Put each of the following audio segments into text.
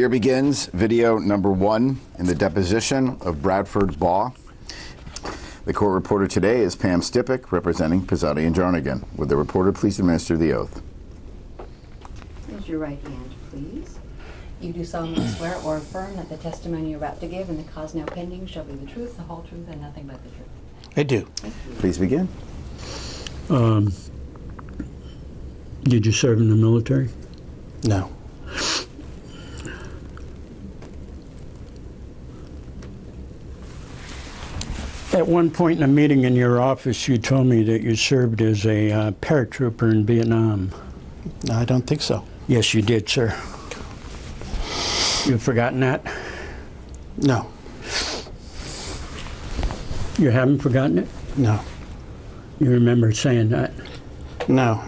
Here begins video number one in the deposition of Bradford Baugh. The court reporter today is Pam Stipik, representing Pizzotti and Jarnigan. Would the reporter please administer the oath? Raise your right hand, please. You do solemnly swear or affirm that the testimony you're about to give and the cause now pending shall be the truth, the whole truth, and nothing but the truth. I do. Please begin. Um, did you serve in the military? No. At one point in a meeting in your office, you told me that you served as a uh, paratrooper in Vietnam. No, I don't think so. Yes, you did, sir. You've forgotten that? No. You haven't forgotten it? No. You remember saying that? No.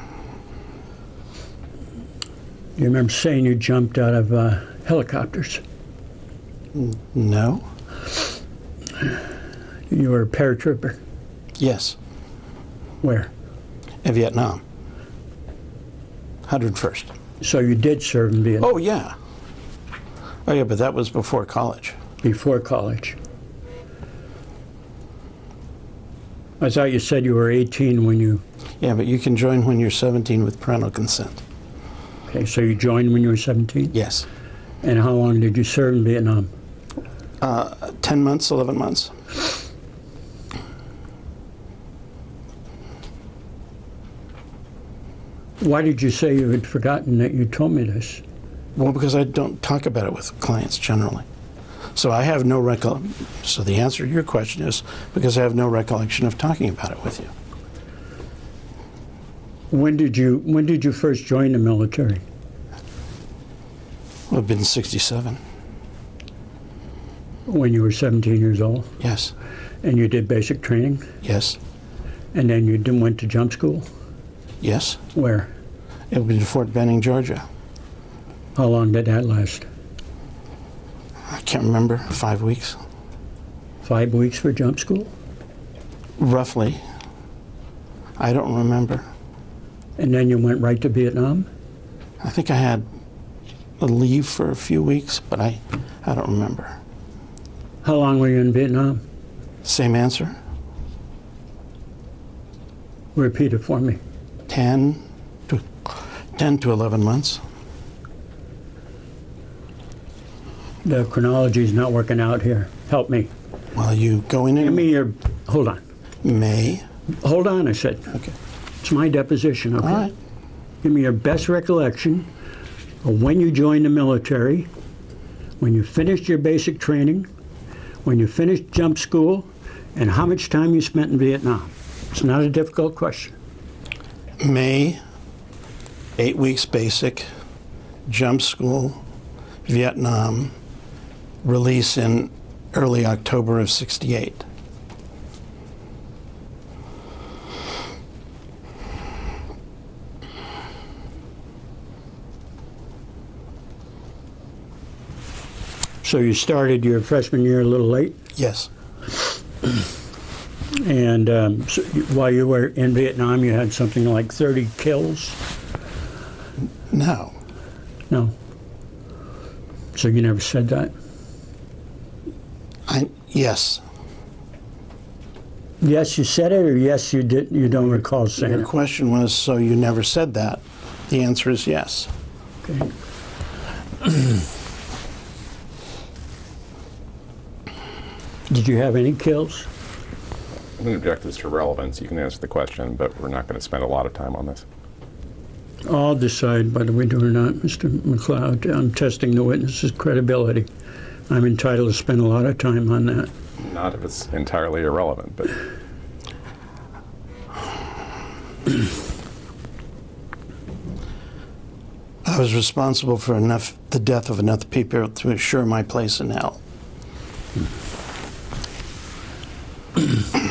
You remember saying you jumped out of uh, helicopters? No. You were a paratrooper. Yes. Where? In Vietnam. 101st. So you did serve in Vietnam Oh, yeah. Oh, yeah, but that was before college. before college. I thought you said you were 18 when you. Yeah, but you can join when you're 17 with parental consent. Okay, so you joined when you were 17? Yes. And how long did you serve in Vietnam? Uh, 10 months, 11 months. Why did you say you had forgotten that you told me this? Well, because I don't talk about it with clients generally. So I have no recol. So the answer to your question is because I have no recollection of talking about it with you. When did you When did you first join the military? Well, I've been 67. When you were 17 years old, Yes. and you did basic training, Yes. and then you went to jump school. Yes. Where? It was in Fort Benning, Georgia. How long did that last? I can't remember. Five weeks, Five weeks for jump school, roughly. I don't remember. and then you went right to Vietnam. I think I had a leave for a few weeks, but I, I don't remember. How long were you in Vietnam? Same answer. Repeat it for me. 10 to 10 to 11 months. The chronology is not working out here. Help me. Well, you go in Give me your. Hold on. May. Hold on. I said. Okay. It's my deposition. Okay. All right. Give me your best recollection of when you joined the military, when you finished your basic training, when you finished jump school, and how much time you spent in Vietnam. It's not a difficult question. May, eight weeks basic, jump school, Vietnam, release in early October of 68. So you started your freshman year a little late, Yes. and um, so while you were in Vietnam, you had something like 30 kills. No. No. So you never said that. I, yes. Yes, you said it, or yes, you did. You don't recall saying Your it. question was, so you never said that? The answer is yes. Okay. Did you have any kills? I'm going to object this to relevance. You can answer the question, but we're not going to spend a lot of time on this. I'll decide whether we do or not, Mr. McLeod. I'm testing the witness's credibility. I'm entitled to spend a lot of time on that. Not if it's entirely irrelevant, but I was responsible for enough the death of enough people to assure my place in hell.